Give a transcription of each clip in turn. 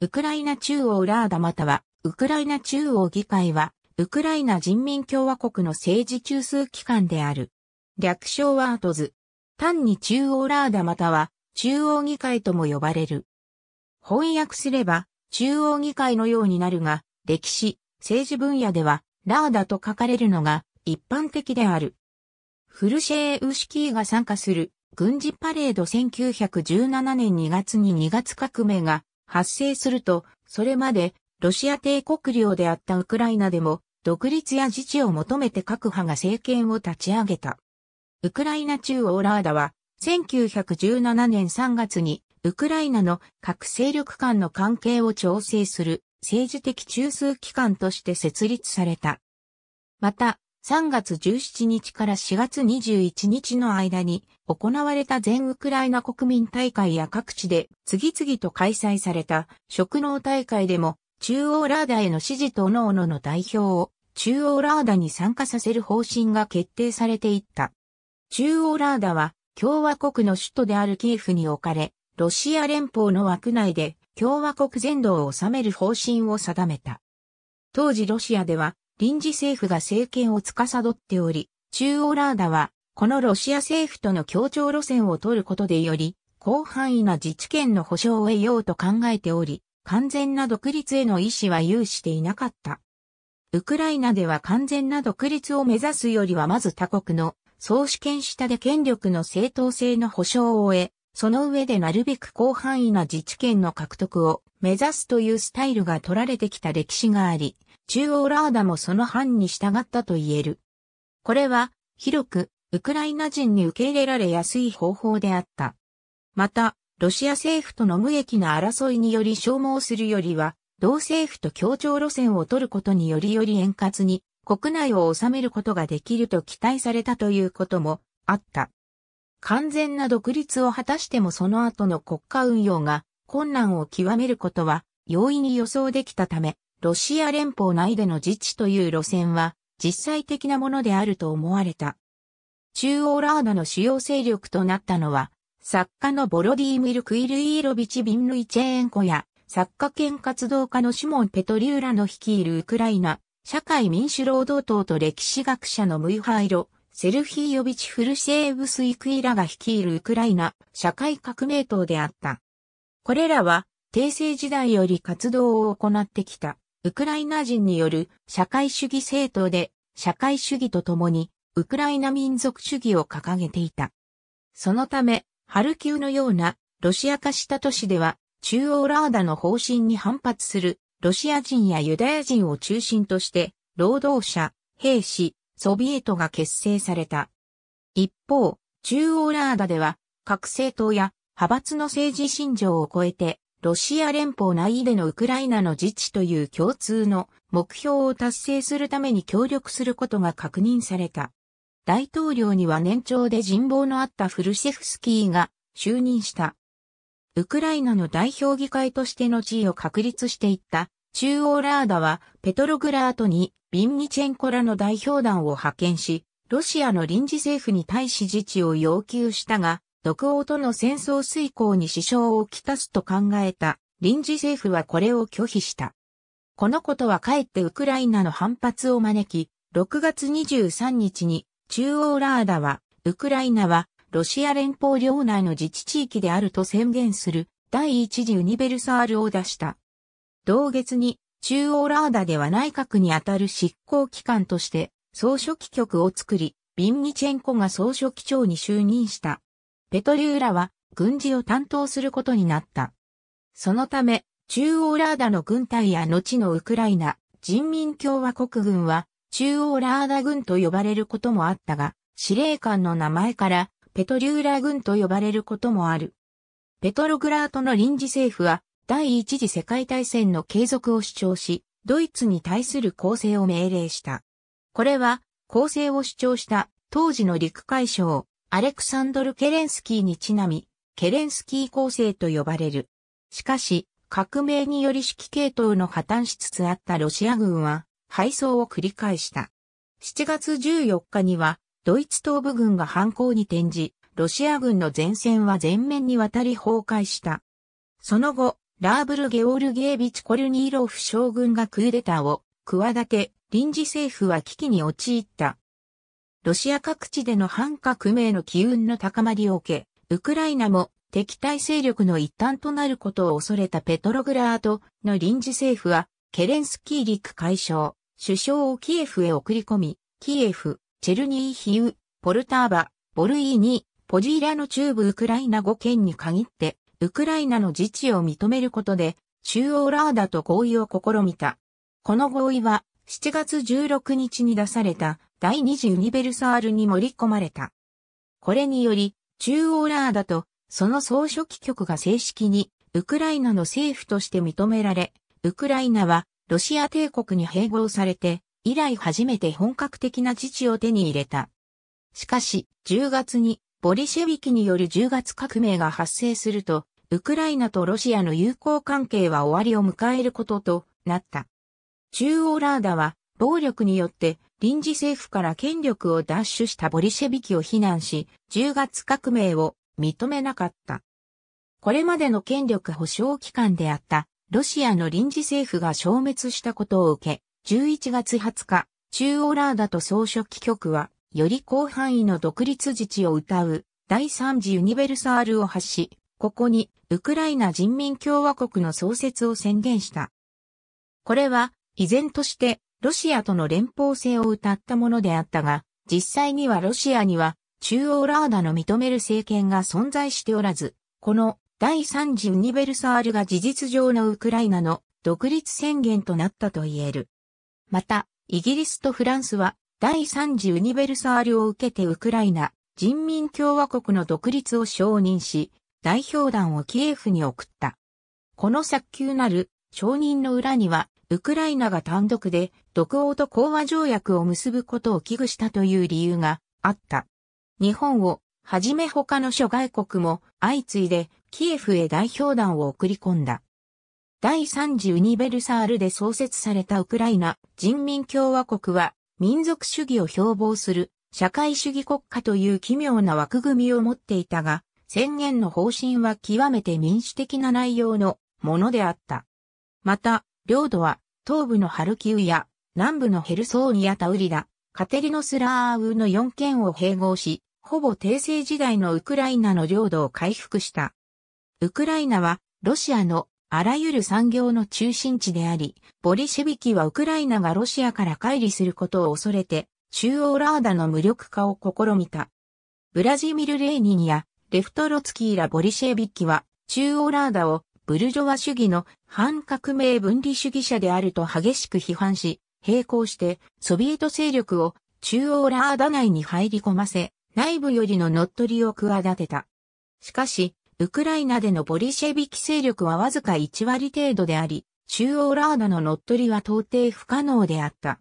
ウクライナ中央ラーダまたは、ウクライナ中央議会は、ウクライナ人民共和国の政治中枢機関である。略称はアトズ。単に中央ラーダまたは、中央議会とも呼ばれる。翻訳すれば、中央議会のようになるが、歴史、政治分野では、ラーダと書かれるのが一般的である。フルシェーウシキーが参加する軍事パレード1917年2月に2月革命が発生すると、それまでロシア帝国領であったウクライナでも独立や自治を求めて各派が政権を立ち上げた。ウクライナ中央ラーダは1917年3月にウクライナの各勢力間の関係を調整する政治的中枢機関として設立された。また、3月17日から4月21日の間に行われた全ウクライナ国民大会や各地で次々と開催された職能大会でも中央ラーダへの支持と各々の代表を中央ラーダに参加させる方針が決定されていった。中央ラーダは共和国の首都であるキエフに置かれ、ロシア連邦の枠内で共和国全土を治める方針を定めた。当時ロシアでは臨時政府が政権を司っており、中央ラーダはこのロシア政府との協調路線を取ることでより広範囲な自治権の保障を得ようと考えており、完全な独立への意思は有していなかった。ウクライナでは完全な独立を目指すよりはまず他国の総主権下で権力の正当性の保障を得、その上でなるべく広範囲な自治権の獲得を目指すというスタイルが取られてきた歴史があり、中央ラーダもその範に従ったと言える。これは、広く、ウクライナ人に受け入れられやすい方法であった。また、ロシア政府との無益な争いにより消耗するよりは、同政府と協調路線を取ることによりより円滑に国内を治めることができると期待されたということもあった。完全な独立を果たしてもその後の国家運用が困難を極めることは容易に予想できたため、ロシア連邦内での自治という路線は実際的なものであると思われた。中央ラーダの主要勢力となったのは、作家のボロディーミル・クイルイーロビチ・ビンルイチェーンコや、作家兼活動家のシモン・ペトリューラの率いるウクライナ、社会民主労働党と歴史学者のムイハイロ、セルヒーヨビチ・フルシェーブスイクイラが率いるウクライナ社会革命党であった。これらは、帝政時代より活動を行ってきた、ウクライナ人による社会主義政党で、社会主義とともに、ウクライナ民族主義を掲げていた。そのため、ハルキウのようなロシア化した都市では、中央ラーダの方針に反発するロシア人やユダヤ人を中心として、労働者、兵士、ソビエトが結成された。一方、中央ラーダでは、各政党や派閥の政治信条を超えて、ロシア連邦内でのウクライナの自治という共通の目標を達成するために協力することが確認された。大統領には年長で人望のあったフルシェフスキーが就任した。ウクライナの代表議会としての地位を確立していった中央ラーダはペトログラートにビンニチェンコらの代表団を派遣し、ロシアの臨時政府に対し自治を要求したが、独王との戦争遂行に支障をきたすと考えた臨時政府はこれを拒否した。このことはかえってウクライナの反発を招き、6月23日に中央ラーダは、ウクライナはロシア連邦領内の自治地域であると宣言する第一次ユニベルサールを出した。同月に中央ラーダでは内閣にあたる執行機関として総書記局を作り、ビンニチェンコが総書記長に就任した。ペトリューラは軍事を担当することになった。そのため、中央ラーダの軍隊や後のウクライナ人民共和国軍は中央ラーダ軍と呼ばれることもあったが、司令官の名前からペトリューラ軍と呼ばれることもある。ペトログラートの臨時政府は第一次世界大戦の継続を主張し、ドイツに対する攻勢を命令した。これは、攻勢を主張した当時の陸海将、アレクサンドル・ケレンスキーにちなみ、ケレンスキー攻勢と呼ばれる。しかし、革命により指揮系統の破綻しつつあったロシア軍は、敗走を繰り返した。7月14日には、ドイツ東部軍が反攻に転じ、ロシア軍の前線は全面にわたり崩壊した。その後、ラーブル・ゲオルゲービチ・コルニーロフ将軍がクーデターを企て、臨時政府は危機に陥った。ロシア各地での反革命の機運の高まりを受け、ウクライナも敵対勢力の一端となることを恐れたペトログラードの臨時政府は、ケレンスキー陸海将、首相をキエフへ送り込み、キエフ、チェルニーヒウ、ポルターバ、ボルイーニ、ポジーラの中部ウクライナ5県に限って、ウクライナの自治を認めることで、中央ラーダと合意を試みた。この合意は、7月16日に出された第22ベルサールに盛り込まれた。これにより、中央ラーダとその総書記局が正式にウクライナの政府として認められ、ウクライナはロシア帝国に併合されて、以来初めて本格的な自治を手に入れた。しかし、10月にボリシェビキによる10月革命が発生すると、ウクライナとロシアの友好関係は終わりを迎えることとなった。中央ラーダは暴力によって臨時政府から権力を奪取したボリシェビキを非難し、10月革命を認めなかった。これまでの権力保障機関であったロシアの臨時政府が消滅したことを受け、11月20日、中央ラーダと総書記局は、より広範囲の独立自治を謳う第3次ユニベルサールを発し、ここにウクライナ人民共和国の創設を宣言した。これは依然としてロシアとの連邦制を謳ったものであったが、実際にはロシアには中央ラーダの認める政権が存在しておらず、この第3次ユニベルサールが事実上のウクライナの独立宣言となったと言える。また、イギリスとフランスは第3次ユニベルサールを受けてウクライナ人民共和国の独立を承認し、代表団をキエフに送った。この早急なる承認の裏にはウクライナが単独で独王と講和条約を結ぶことを危惧したという理由があった。日本をはじめ他の諸外国も相次いでキエフへ代表団を送り込んだ。第3次ユニベルサールで創設されたウクライナ人民共和国は民族主義を標榜する社会主義国家という奇妙な枠組みを持っていたが、宣言の方針は極めて民主的な内容のものであった。また、領土は東部のハルキウや南部のヘルソーニやタウリダ、カテリノスラーウの4県を併合し、ほぼ帝政時代のウクライナの領土を回復した。ウクライナはロシアのあらゆる産業の中心地であり、ボリシェビキはウクライナがロシアから乖離することを恐れて、中央ラーダの無力化を試みた。ブラジミル・レーニンやレフトロツキーらボリシェビキは中央ラーダをブルジョワ主義の反革命分離主義者であると激しく批判し、並行してソビエト勢力を中央ラーダ内に入り込ませ、内部よりの乗っ取りを企てた。しかし、ウクライナでのボリシェビキ勢力はわずか1割程度であり、中央ラーダの乗っ取りは到底不可能であった。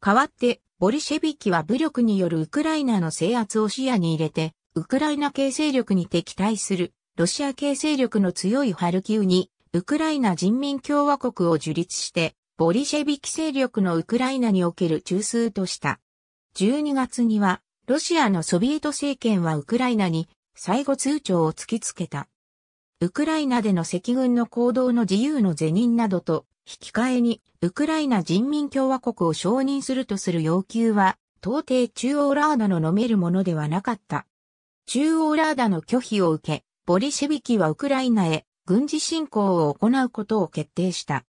代わって、ボリシェビキは武力によるウクライナの制圧を視野に入れて、ウクライナ系勢力に敵対するロシア系勢力の強いハルキウに、ウクライナ人民共和国を樹立して、ボリシェビキ勢力のウクライナにおける中枢とした。12月には、ロシアのソビエト政権はウクライナに最後通帳を突きつけた。ウクライナでの赤軍の行動の自由の是認などと引き換えにウクライナ人民共和国を承認するとする要求は到底中央ラーダの飲めるものではなかった。中央ラーダの拒否を受け、ボリシェビキはウクライナへ軍事侵攻を行うことを決定した。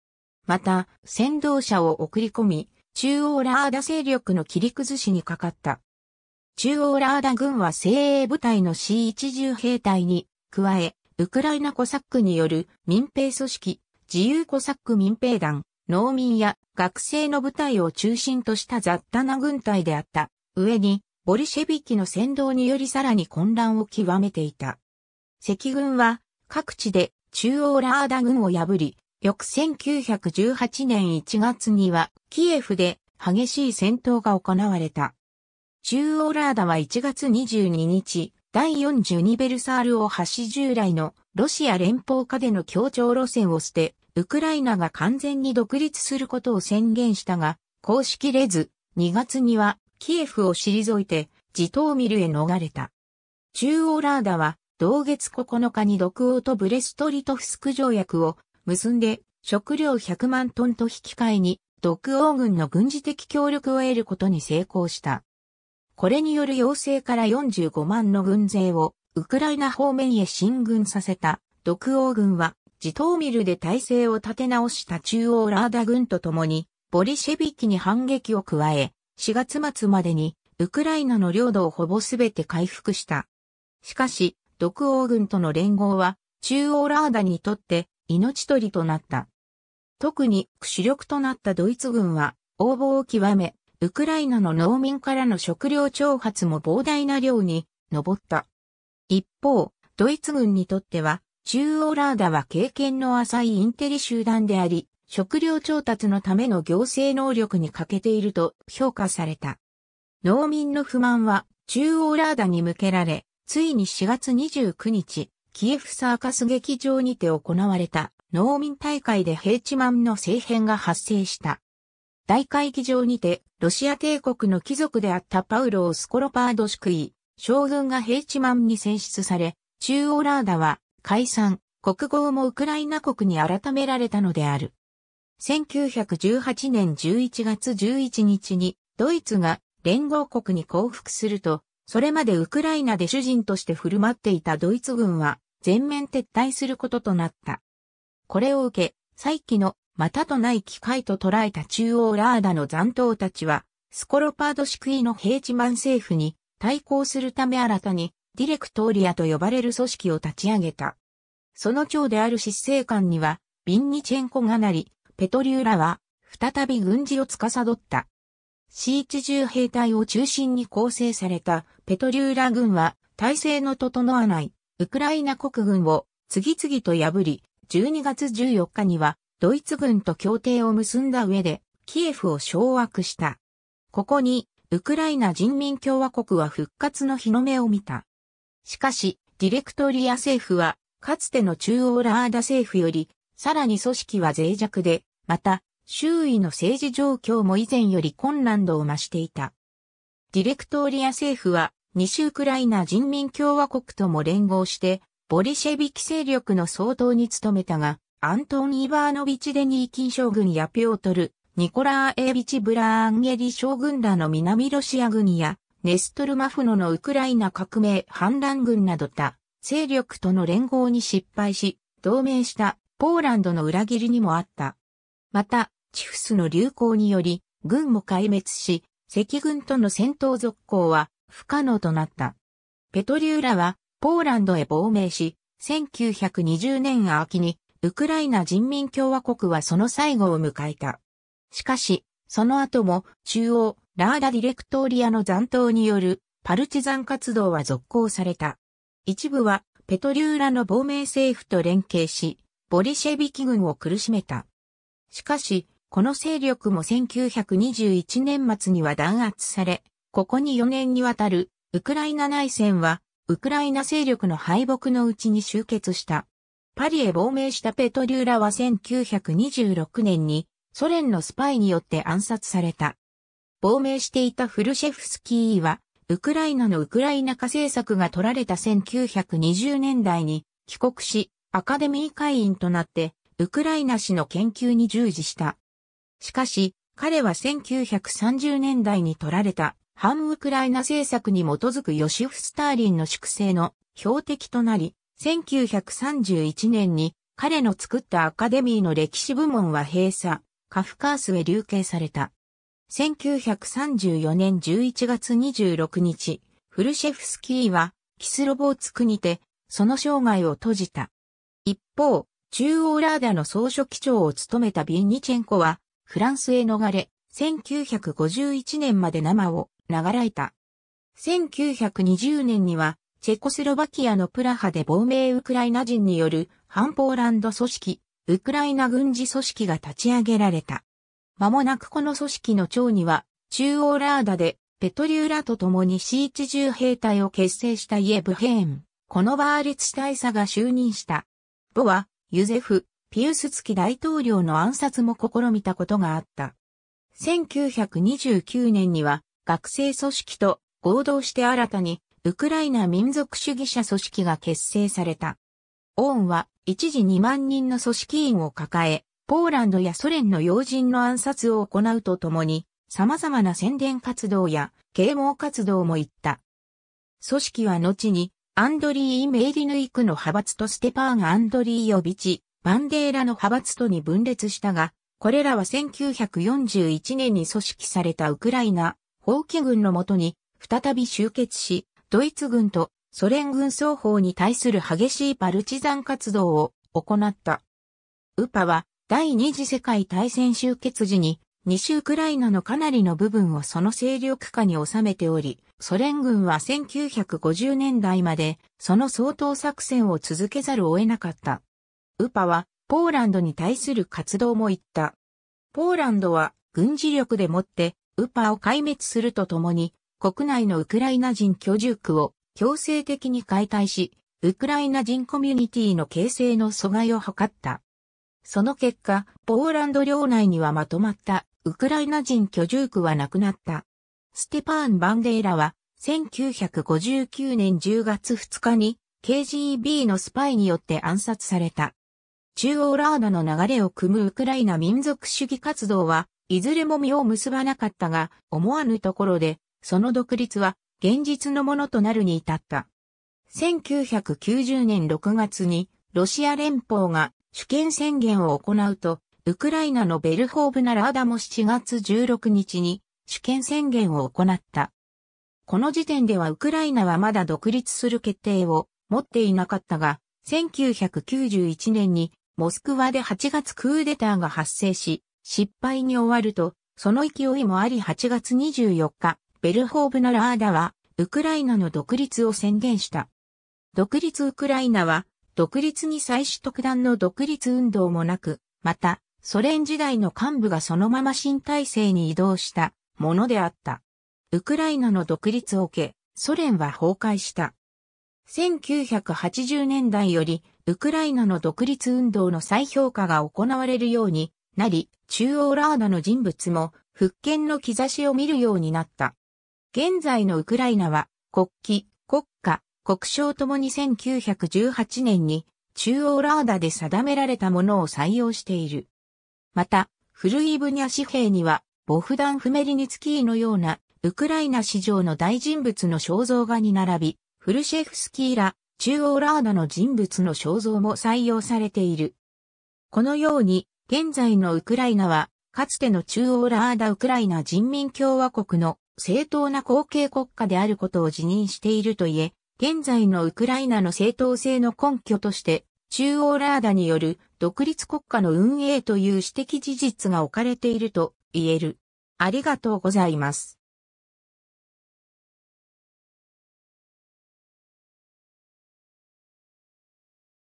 また、先導者を送り込み、中央ラーダ勢力の切り崩しにかかった。中央ラーダ軍は精鋭部隊の C10 兵隊に加え、ウクライナコサックによる民兵組織、自由コサック民兵団、農民や学生の部隊を中心とした雑多な軍隊であった。上に、ボリシェビキの先導によりさらに混乱を極めていた。赤軍は各地で中央ラーダ軍を破り、翌1918年1月にはキエフで激しい戦闘が行われた。中央ラーダは1月22日、第42ベルサールを発し従来のロシア連邦下での協調路線を捨て、ウクライナが完全に独立することを宣言したが、公式れず、2月にはキエフを退いて、ジトーミルへ逃れた。中央ラーダは同月9日に独王とブレストリトフスク条約を結んで食料100万トンと引き換えに、独王軍の軍事的協力を得ることに成功した。これによる要請から45万の軍勢をウクライナ方面へ進軍させた独王軍は、ジトーミルで体制を立て直した中央ラーダ軍と共に、ボリシェビキに反撃を加え、4月末までにウクライナの領土をほぼすべて回復した。しかし、独王軍との連合は中央ラーダにとって命取りとなった。特に主力となったドイツ軍は応募を極め、ウクライナの農民からの食料挑発も膨大な量に上った。一方、ドイツ軍にとっては、中央ラーダは経験の浅いインテリ集団であり、食料調達のための行政能力に欠けていると評価された。農民の不満は中央ラーダに向けられ、ついに4月29日、キエフサーカス劇場にて行われた農民大会でヘイチマンの政変が発生した。大会議場にて、ロシア帝国の貴族であったパウロー・スコロパードシクイ、将軍がヘイチマンに選出され、中央ラーダは解散、国号もウクライナ国に改められたのである。1918年11月11日にドイツが連合国に降伏すると、それまでウクライナで主人として振る舞っていたドイツ軍は全面撤退することとなった。これを受け、再起のまたとない機会と捉えた中央ラーダの残党たちは、スコロパードシクイのヘイチマン政府に対抗するため新たにディレクトーリアと呼ばれる組織を立ち上げた。その長である執政官には、ビンニチェンコがなり、ペトリューラは、再び軍事を司った。シーチ中兵隊を中心に構成されたペトリューラ軍は、体制の整わないウクライナ国軍を次々と破り、12月14日にはドイツ軍と協定を結んだ上でキエフを掌握した。ここにウクライナ人民共和国は復活の日の目を見た。しかし、ディレクトリア政府はかつての中央ラーダ政府よりさらに組織は脆弱で、また周囲の政治状況も以前より困難度を増していた。ディレクトリア政府は西ウクライナ人民共和国とも連合してボリシェビキ勢力の総統に務めたが、アントン・イバーノビチ・デニーキン将軍やピョートル、ニコラー・エービチ・ブラーアンゲリ将軍らの南ロシア軍や、ネストル・マフノのウクライナ革命反乱軍など他、勢力との連合に失敗し、同盟したポーランドの裏切りにもあった。また、チフスの流行により、軍も壊滅し、赤軍との戦闘続行は不可能となった。ペトリューラはポーランドへ亡命し、1920年秋にウクライナ人民共和国はその最後を迎えた。しかし、その後も中央ラーダディレクトリアの残党によるパルチザン活動は続行された。一部はペトリューラの亡命政府と連携し、ボリシェビキ軍を苦しめた。しかし、この勢力も1921年末には弾圧され、ここに4年にわたるウクライナ内戦はウクライナ勢力の敗北のうちに終結した。パリへ亡命したペトリューラは1926年にソ連のスパイによって暗殺された。亡命していたフルシェフスキーは、ウクライナのウクライナ化政策が取られた1920年代に帰国し、アカデミー会員となって、ウクライナ史の研究に従事した。しかし、彼は1930年代に取られた反ウクライナ政策に基づくヨシフ・スターリンの粛清の標的となり、1931年に彼の作ったアカデミーの歴史部門は閉鎖、カフカースへ流刑された。1934年11月26日、フルシェフスキーはキスロボーツクにてその生涯を閉じた。一方、中央ラーダの総書記長を務めたビンニチェンコはフランスへ逃れ、1951年まで生を流らいた。1920年には、チェコスロバキアのプラハで亡命ウクライナ人による反ポーランド組織、ウクライナ軍事組織が立ち上げられた。間もなくこの組織の長には、中央ラーダでペトリューラと共にシーチ重兵隊を結成したイエブヘーン、このバーレツ大佐が就任した。ボは、ユゼフ、ピウスツキ大統領の暗殺も試みたことがあった。1929年には学生組織と合同して新たにウクライナ民族主義者組織が結成された。オーンは一時2万人の組織員を抱え、ポーランドやソ連の要人の暗殺を行うとともに、様々な宣伝活動や啓蒙活動も行った。組織は後に、アンドリー・メイリヌイクの派閥とステパーン・アンドリーヨビチ、バンデーラの派閥とに分裂したが、これらは1941年に組織されたウクライナ、放棄軍のもとに、再び集結し、ドイツ軍とソ連軍双方に対する激しいパルチザン活動を行った。ウパは第二次世界大戦終結時に西ウクライナのかなりの部分をその勢力下に収めており、ソ連軍は1950年代までその掃討作戦を続けざるを得なかった。ウパはポーランドに対する活動も言った。ポーランドは軍事力でもってウパを壊滅するとともに国内のウクライナ人居住区を強制的に解体し、ウクライナ人コミュニティの形成の阻害を図った。その結果、ポーランド領内にはまとまったウクライナ人居住区はなくなった。ステパーン・バンデーラは1959年10月2日に KGB のスパイによって暗殺された。中央ラーダの流れを組むウクライナ民族主義活動はいずれも実を結ばなかったが、思わぬところでその独立は現実のものとなるに至った。1990年6月にロシア連邦が主権宣言を行うと、ウクライナのベルホーブナラーダも7月16日に主権宣言を行った。この時点ではウクライナはまだ独立する決定を持っていなかったが、1991年にモスクワで8月クーデターが発生し、失敗に終わると、その勢いもあり8月24日、ベルホーブナラーダは、ウクライナの独立を宣言した。独立ウクライナは、独立に再取得団の独立運動もなく、また、ソ連時代の幹部がそのまま新体制に移動したものであった。ウクライナの独立を受け、ソ連は崩壊した。1980年代より、ウクライナの独立運動の再評価が行われるようになり、中央ラーダの人物も復権の兆しを見るようになった。現在のウクライナは国旗、国家、国章ともに1918年に中央ラーダで定められたものを採用している。また、古いブニャ紙幣には、ボフダン・フメリニツキーのようなウクライナ史上の大人物の肖像画に並び、フルシェフスキーら中央ラーダの人物の肖像も採用されている。このように、現在のウクライナは、かつての中央ラーダウクライナ人民共和国の正当な後継国家であることを辞任しているといえ、現在のウクライナの正当性の根拠として、中央ラーダによる独立国家の運営という指摘事実が置かれていると言える。ありがとうございます。